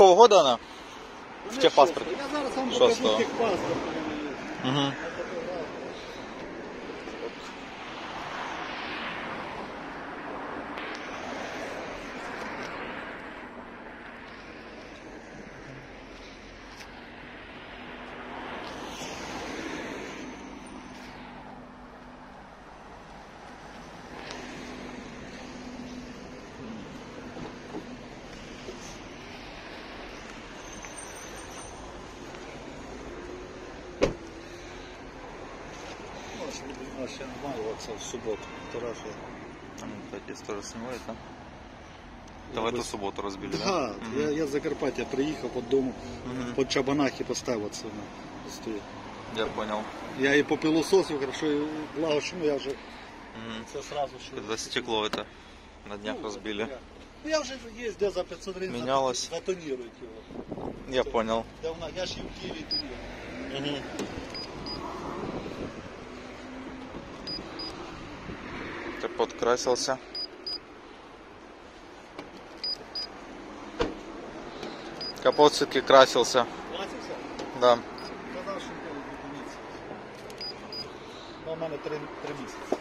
Какого года она? В техпаспорт. Я зараз вам покажу техпаспорт. Угу. Ну, ще обмануватися в суботу. Вчора що. Здесь тоже снимает, да? Это в эту субботу разбили, да? Да, Мгм. я, я з Закарпаття приїхав по дому, Мгм. по Чабанахі поставив це на стоїть. Я понял. Я її попилососив, хорошо, і благо, що ну, я вже Мгм. це сразу що. Когда стекло это на днях разбили. Ну я вже є, де за 500 гривень Мінялось. затонірують його. Я понял. Де вона, я ж і в Києві тонірую. Угу. Подкрасился. Капот все-таки красился. Платився? Да. Казав, що зупиниться. Ну, у мене три місяці.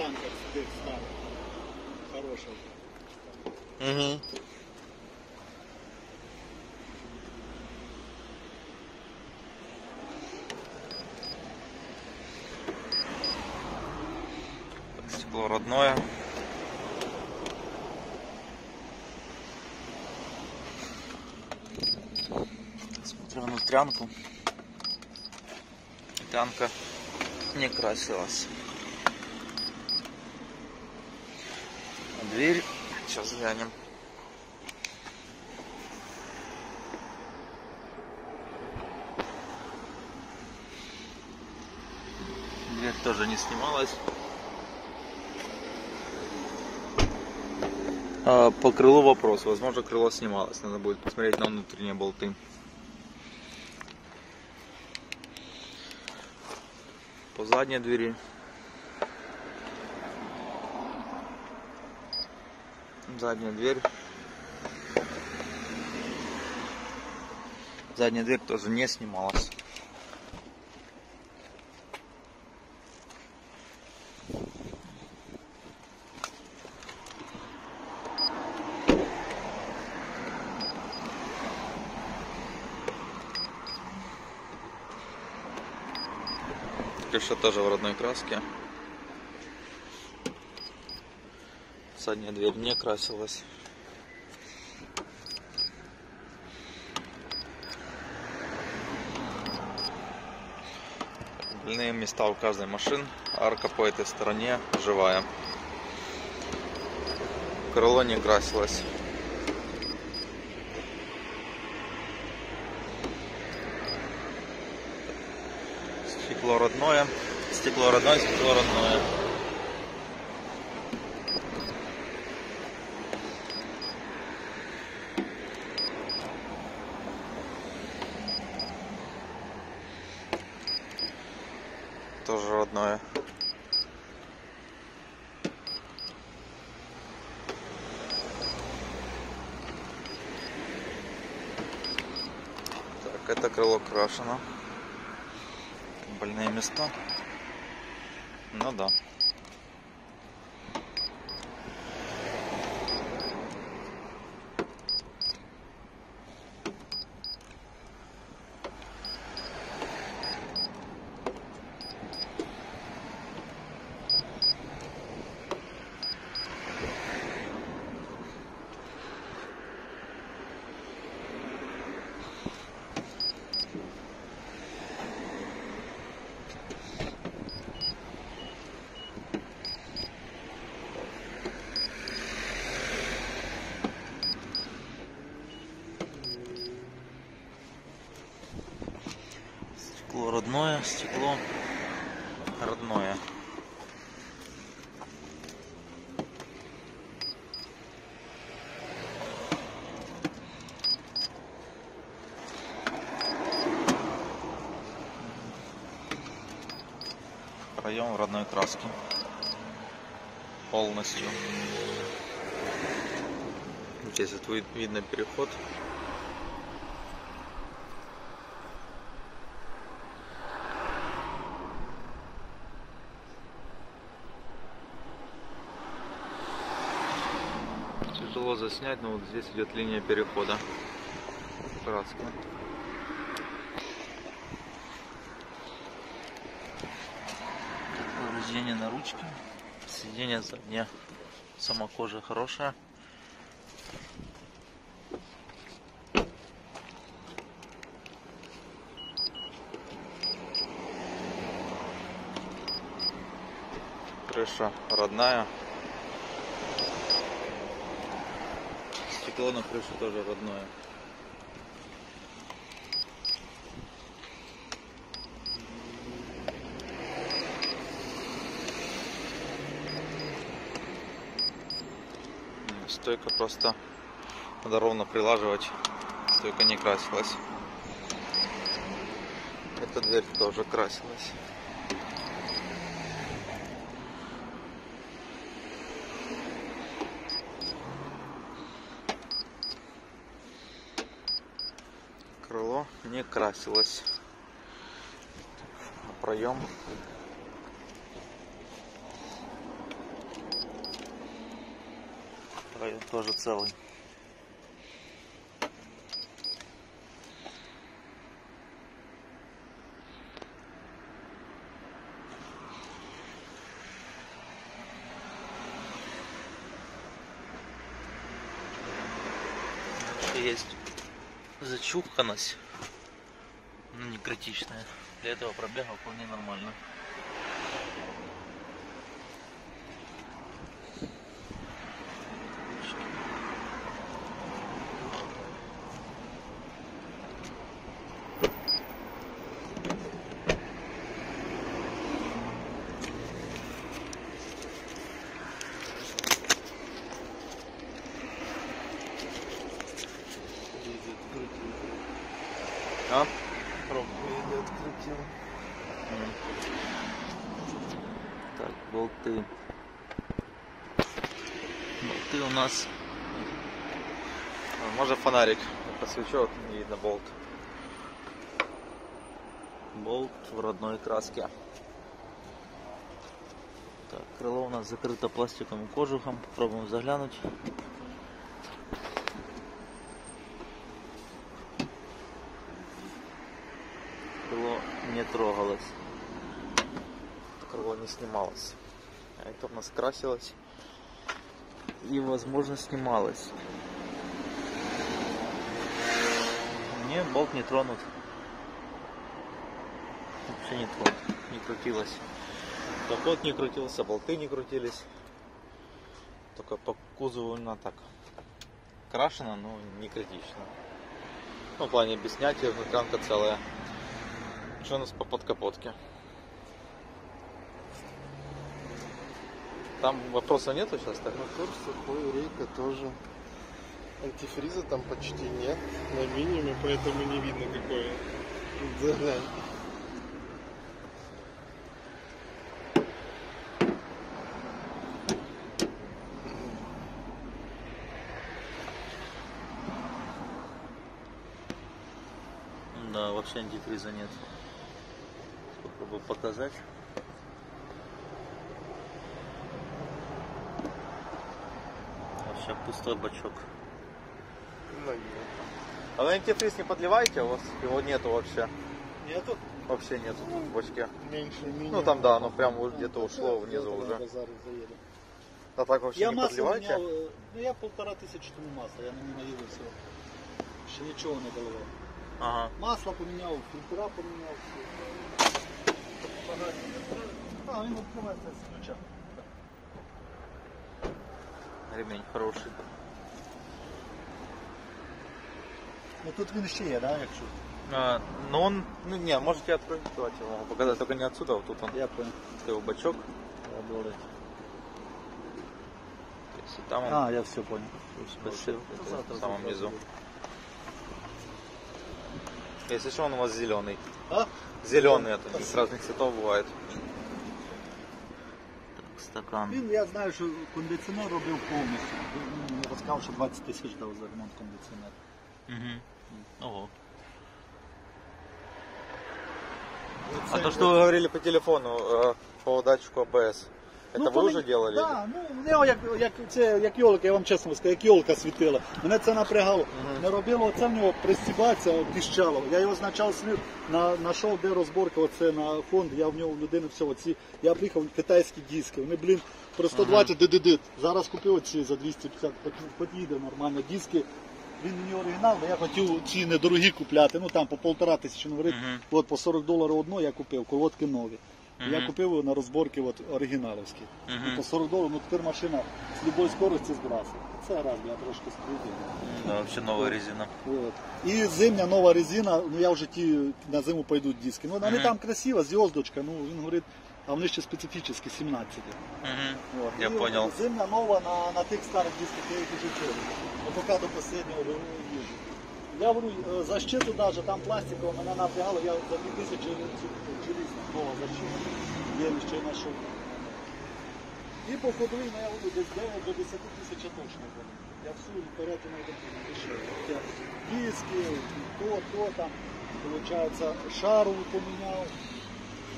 Титанках сюди стара. Хороша. Угу. Стекло родное. Смотрю внутрянку. Внутрянка не красилась. Дверь. Сейчас глянем. Дверь тоже не снималась. А, по крылу вопрос. Возможно, крыло снималось. Надо будет посмотреть на внутренние болты. По задней двери. Задняя дверь. Задняя дверь тоже не снималась. Крыша тоже в родной краске. Задняя дверь не красилась. Больные места у каждой машин. Арка по этой стороне живая. Крыло не красилось. Стекло родное. Стекло родное, стекло родное. Тоже родное. Так, это крыло крашено. Больные места. Ну да. родное стекло, родное. проем родной краски. Полностью. Здесь вот видно переход. Тяжело заснять, но вот здесь идет линия перехода краски. Повреждение на ручке. Сиденье заднее. Сама кожа хорошая. Крыша родная. Стекло на крыше тоже родное. Стойка просто надо ровно прилаживать. Стойка не красилась. Эта дверь тоже красилась. Крыло не красилось. Проем проем тоже целый. Есть зачуханность, но не критичная. Для этого пробега вполне нормально. А? М. Так, болты. Болты у нас. А, Можно фонарик посвечу, вот не видно болт. Болт в родной краске. Так, крыло у нас закрыто пластиковым кожухом. Попробуем заглянуть. Крыло не трогалось. Крыло не снималось. А это у нас красилось. И, возможно, снималось. Не, болт не тронут. Вообще не тронут. Не крутилось. Капот не крутился, болты не крутились. Только по кузову именно так. Крашено, но не критично. Ну, в плане без снятия, внутрянка целая. Что у нас по подкапотке? Там вопроса нету сейчас, так? Мотор сухой, рейка тоже. Антифриза там почти нет. На минимуме, поэтому не видно какое. Да. Да, вообще антифриза нет. Попробую показать. Вообще пустой бачок. Ноги. А вы антифриз не подливаете? У вас его нету вообще. Нету? Вообще нету тут в бачке. Меньше минимума. Ну там да, оно прям вот где-то ушло внизу Завтра на уже. базар заеду. А так вообще Я не масло подливаете? менял, э, ну я полтора тысячи тонн масла, я на ней наїду всього. Ще нічого не доливав. Ага. Масло поміняв, фільтра поміняв, все. А, він відкривається з ключа. Ремень хороший. Ну тут він ще є, да, якщо? А, ну он, ну не, можете открыть, давайте я показать, только не отсюда, вот тут он, Я понял. его бачок. Обалдеть. То есть и там он А, я все понял. это Завтра в самом низу. Если что, он у вас зеленый. А? Зеленый это, из разных цветов бывает стакан. Він, я знаю, що кондиціонер робив повністю. Він мені розказав, що 20 тисяч дав за ремонт кондиціонера. Угу. Ого. А Оце- то, что вы говорили по телефону э, по датчику АБС, это Ну, вы коли- уже? Да, ну, нього як, як, це, як йолка, я вам чесно скажу, як йолка світила. Мене це напрягало. Не робило оце в нього пристібатися, піщало. Я його спочатку слів, на, знайшов, де розборка, оце на фонд, я в нього в людини все, оці, я приїхав китайські диски, вони, блін, про 120 дидидит. Зараз купив ці за 250, хоч- хоч їде нормально, диски. Він мені оригінал, бо я хотів ці недорогі купляти, ну там по полтора тисячі говорить. Мгм. От по 40 доларів одно я купив, колодки нові. Я Мгм. купив на розборки от, оригіналівські. Мгм. І по 40 доларів, ну тепер машина з любої скорості збрасує. Це раз, я трошки скрутив. Да, вообще новая резина. От. І зимня нова резина, ну я вже ті на зиму пойдуть диски. Ну вони Мгм. там красиво, зв'язочка, ну він говорить, а вони ще специфічні, 17. Мгм. От. Я І понял. Зимня нова на, на тих старих дисках, я їх уже чую. Ну, поки до останнього беру і їжджу. Я говорю, е, защиту даже, там пластикова мене напрягало, я за 2000 через нова защита. Я ще знайшов. І по ходовій, ну, я говорю, десь 9 до 10 тисяч точно буде. Я всю дешевле. Я диски, то, то там, получается, шару поміняв.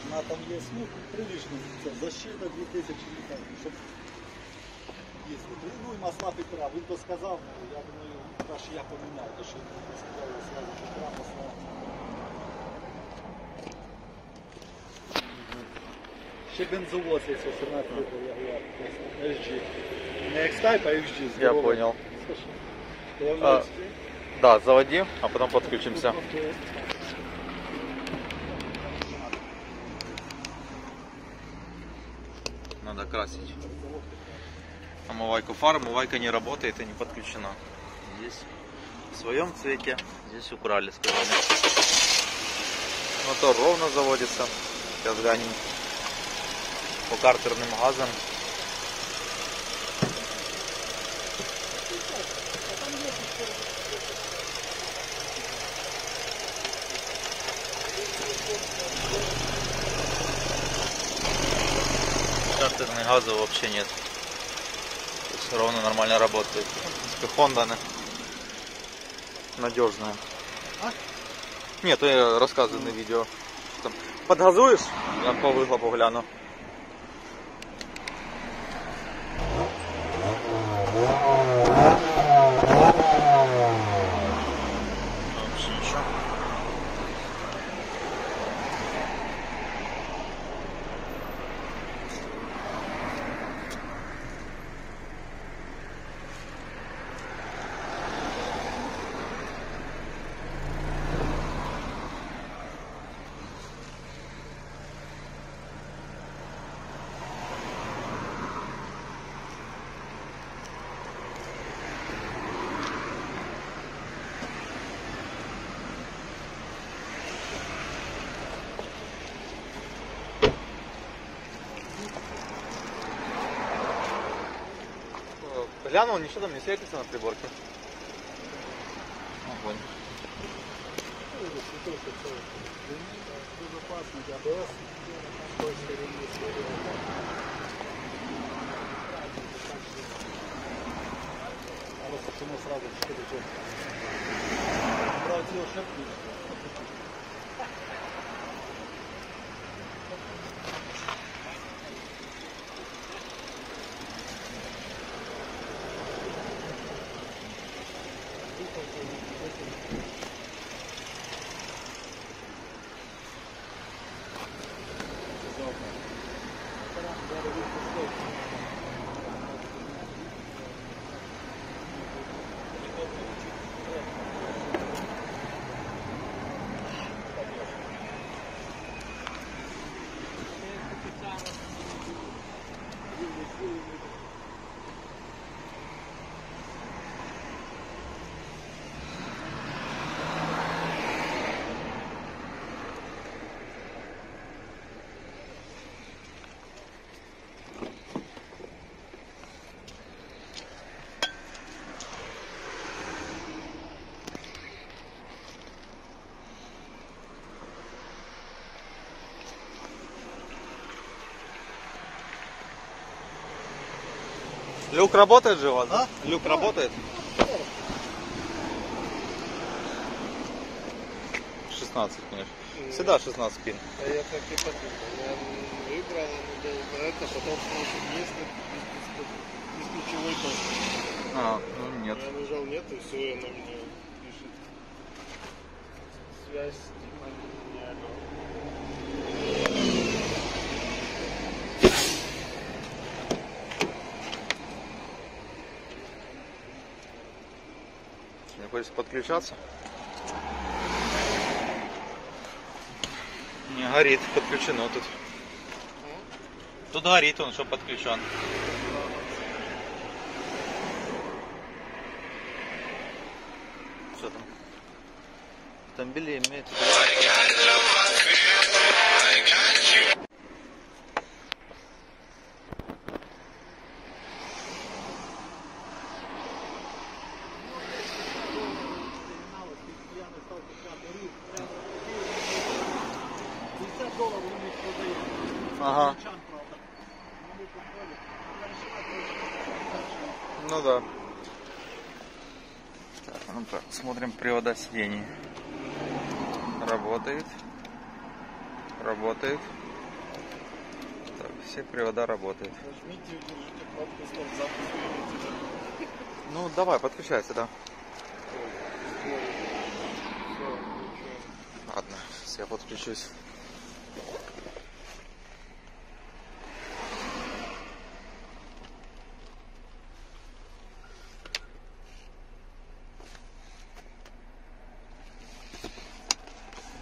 Вона там є, ну, прилично, це защита 2000 літрів, щоб їздити. Ну і масла Петра, він то сказав, ну, я думаю, краще я поміняв, то що він сказав, я сразу Петра масла. Ще бензовоз є 18 літрів, я говорю, LG. Не X-Type, а LG. Я здоровий. понял. Слушай, то воно А, LG. Да, заводи, а потом подключимся. Надо красить. Омывайку фар, омывайка не работает и не подключена. Здесь в своем цвете, здесь украли, сказали. Мотор ровно заводится. Сейчас глянем по картерным газам. Картерных газов вообще нет. Ровно нормально работает. В принципе, Honda она надежная. А? Нет, я рассказываю на видео. Что Там подгазуешь, я по выхлопу Глянул, ничего там не светится на приборке. Огонь. Безопасно, АБС. Але почему сразу 4 часа? Брал ці ошибки. Люк работает же у вас? А? Люк работает? 16, конечно. Всегда 16 пин. А я так и подумал. Я выбрал, это, потом спрашиваю, есть ли без- бесключевой доступ. А, ну нет. Я нажал нет, и все, и оно мне пишет. Связь типа не алло. Не хочется подключаться? Не горит, подключено тут. Тут горит он, что подключен. Что там? Автомобили имеют... Ага. Ну да. Так, а ну-ка, привода сидений. Работает. Работает. Так, все привода работают. Нажмите удержите кнопку стоп запуск. Ну, давай, подключайся, да. Все. Ладно, сейчас я подключусь.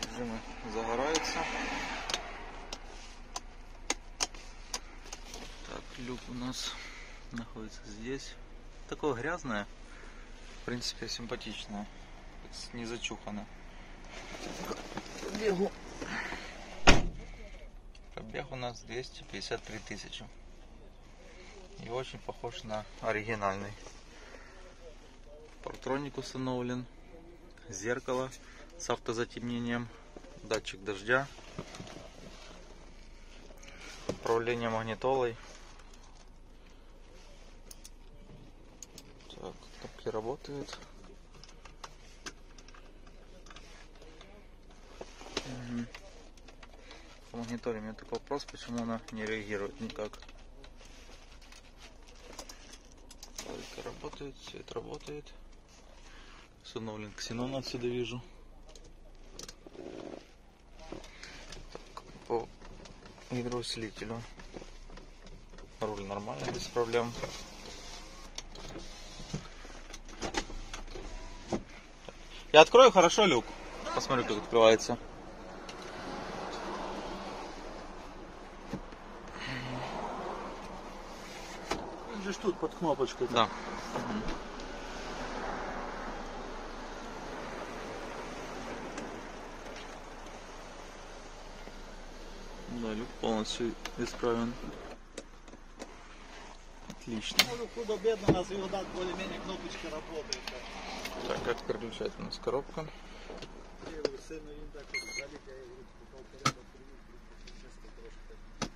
Режимы загораются. Так, люк у нас находится здесь. Грязное. В принципе, симпатичное. Не зачухано. Пробегу. Пробег у нас 253 тысячи. И очень похож на оригинальный. Партроник установлен. Зеркало с автозатемнением. Датчик дождя. Управление магнитолой. Так, работают. Мгм. По мониторе у меня такой вопрос, почему она не реагирует никак. Только работает, свет работает. Установлен ксенон отсюда вижу. Так, по гидроусилителю. Руль нормальный, без проблем. Я открою хорошо люк. Посмотрю, как открывается. Ж тут под кнопочкой. Да. Да, люк полностью исправен. Отлично. Ну, худо-бедно у нас его дат более-менее кнопочка работает. так. Так, как переключается у нас коробка? Я говорю, сильно він так от залік, я говорю, попав порядок, привів, чисто трошки.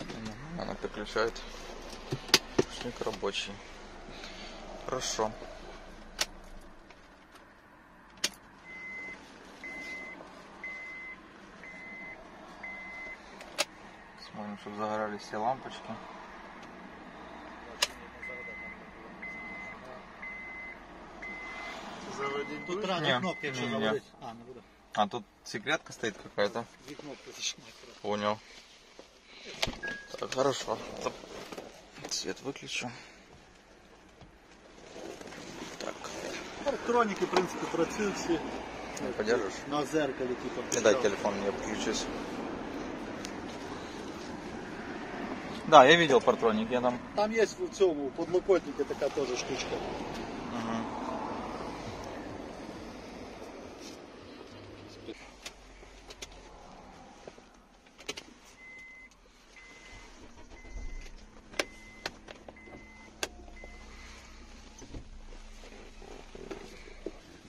Ага, Она переключает. Ручник рабочий. Хорошо. чтобы загорались все лампочки. Заводить Тут будешь? треба Ні, на кнопки, якщо ні, ні. заводить. А, не буде. А тут секретка стоит какая-то. Дві кнопки зачинати. Понял. Так, хорошо. Топ. Свет выключу. Так, Електроніки, в принципі, працюють всі не подержишь? на зеркалі, типу. Не дай телефон, я подключусь. Да, я видел партроник, я там. Там є в цьому у подлокотнику така теж штучка. Ага.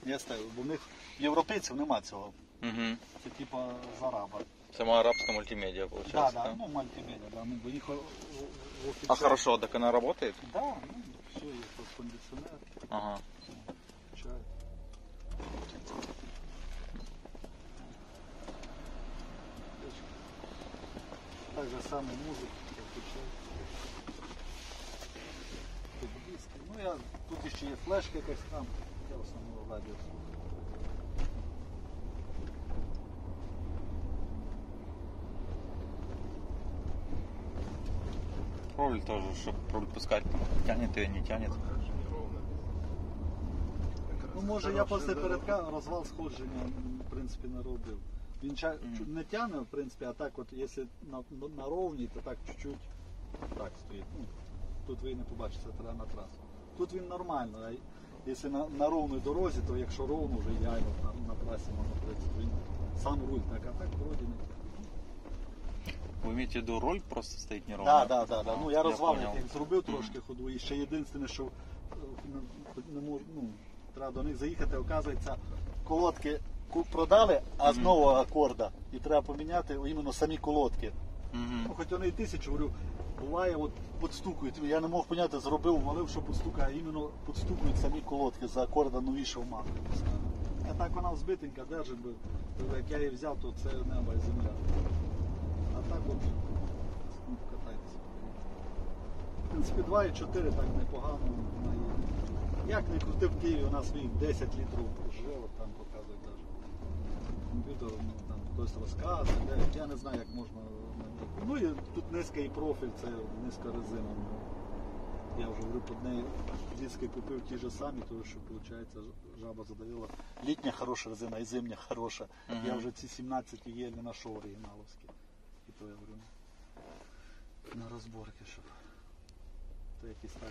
Я ставив, бо в них в європейців нема цього. Угу. Це типа з араба. Сама арабская мультимедиа Да, получается. да, да? ну мультимедиа, да. Ну, бо їх о- о- в А офіцер- хорошо, так она работает? Да, ну, все, є тут кондиціонер, Ага. чай. Так же само музику включаю. Тут диски. Ну я, тут ще є флешка якась там, я в основному радіо. Роль тоже, чтобы руль пускать, тянет ее, не тянет. Ну може я після передка розвал сходження в принципі не робив. Він ча- не тягне, в принципі, а так от якщо на, на, ровній, то так чуть-чуть так стоїть. Ну, тут ви не побачите, треба на трасу. Тут він нормально, а якщо на, на ровній дорозі, то якщо ровно вже ідеально на, на трасі можна в. Він сам руль так, а так вроді не тягне. Вы имеете в виду роль просто стоит неровно? Так, так, так. Ну я розвал понял. зробив трошки ходу. І ще єдине, що е, не, не можу, ну, треба до них заїхати, оказується, колодки продали, а з нового акорда. І треба поміняти іменно самі колодки. Ну, хоч вони і тисячу, говорю, буває, от підстукують. Я не мог поняти, зробив, молив, що підстукає, а іменно підстукують самі колодки за акорда новішого маку. А так вона взбитенька, держить. Тобто, Як я її взяв, то це небо і земля. Так от ну, катайтеся. В принципі, 2,4 так непогано вона є. Як не крути в Києві, у нас своїх 10 літрів живо там показують навіть. Комп'ютер, ну, там хтось розказує, де, я не знаю, як можна. Ну і тут низький профіль, це низька резина. Я вже говорю, під неї диски купив ті ж самі, тому що виходить жаба задавила. Літня хороша резина і зимня хороша. Я вже ці 17 є не знайшов оригіналовські. Я говорю, на розборки, щоб то якісь так